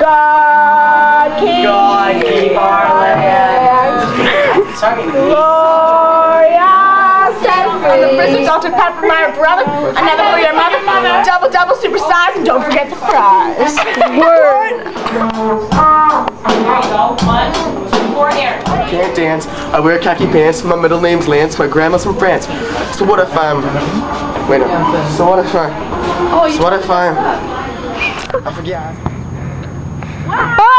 God keep, God keep our land. glorious and free. The prison Dr. Pepper, my brother. I never for your mother. Double, double, supersize, and don't forget the fries. Word. Can't dance. I wear khaki pants. My middle name's Lance. My grandma's from France. So what if I'm? Wait no. So what if I? Oh, so what if I'm? I forget. Oh!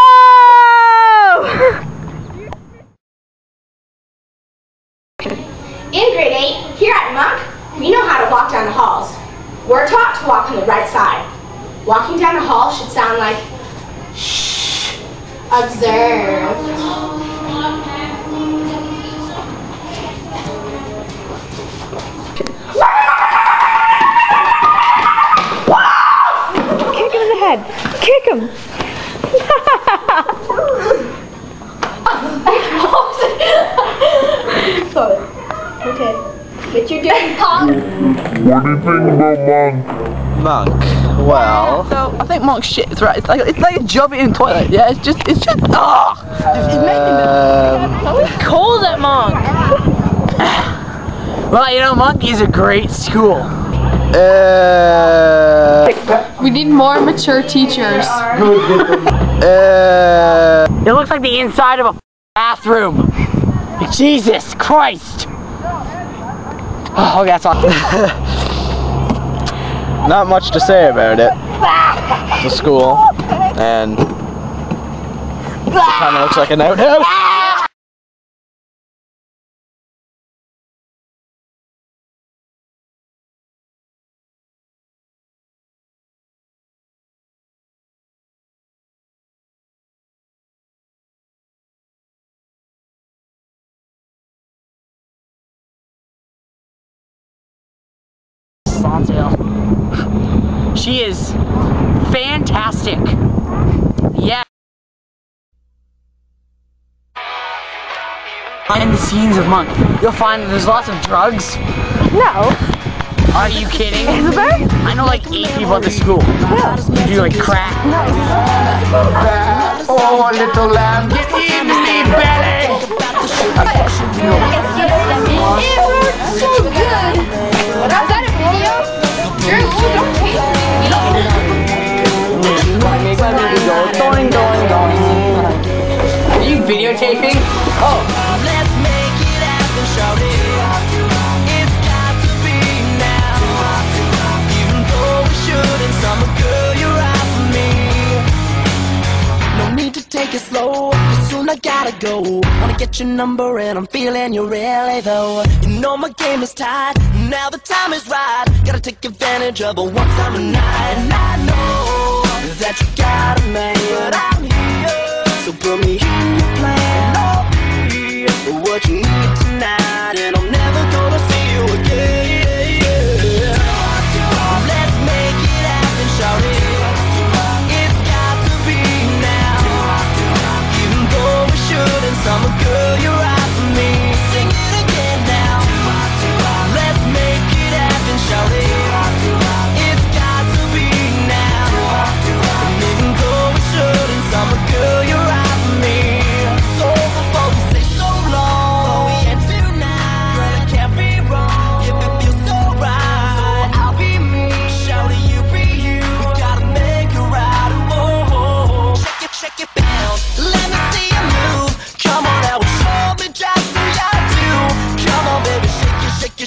In grade 8, here at Monck, we know how to walk down the halls. We're taught to walk on the right side. Walking down the hall should sound like shh, observe. Kick him in the head. Kick him. Okay. What you doing, Paul? What do you think about Monck? Monck. Well, So I think Monck's shit is right. It's like it's like a job in toilet. Yeah, it's just it's just ah. It's, it's making me cold at Monck. well, you know, Monck is a great school. uh, We need more mature teachers. uh, It looks like the inside of a bathroom. Jesus Christ. Oh, that's all. not much to say about it. The school, and kind of looks like an outhouse. Fontaine. She is fantastic. Yeah. Behind the scenes of Monck, you'll find that there's lots of drugs. No. Are you kidding? I know like eight people at the school. You do like crack. Oh, little lamb, get in the belly. Videotaping? Oh. Let's make it happen, shout it. It's got to be now. Even though we shouldn't, summer girl, you're right for me. No need to take it slow, 'cause soon I gotta go. Wanna get your number and I'm feeling you really though. You know my game is tight, now the time is right. Gotta take advantage of a one summer night. And I know that you gotta make it out here. So put me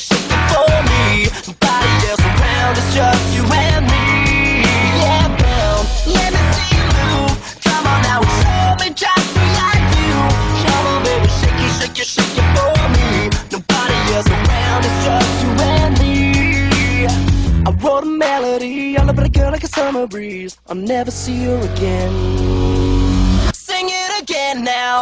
shake it for me. Nobody else around, it's just you and me. Yeah, bounce. Let me see you move. Come on now, show me just who you do. Come on, baby, shake it, shake it, shake it for me. Nobody else around, it's just you and me. I wrote a melody, all about a girl like a summer breeze. I'll never see her again. Sing it again now.